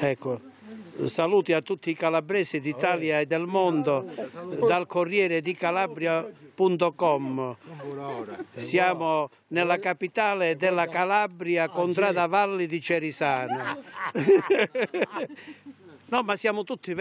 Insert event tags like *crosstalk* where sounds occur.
Ecco, saluti a tutti i calabresi d'Italia e del mondo dal Corriere di Calabria.com. Siamo nella capitale della Calabria, ah, contrada Valli di Cerisana. *laughs* No, ma siamo tutti veri.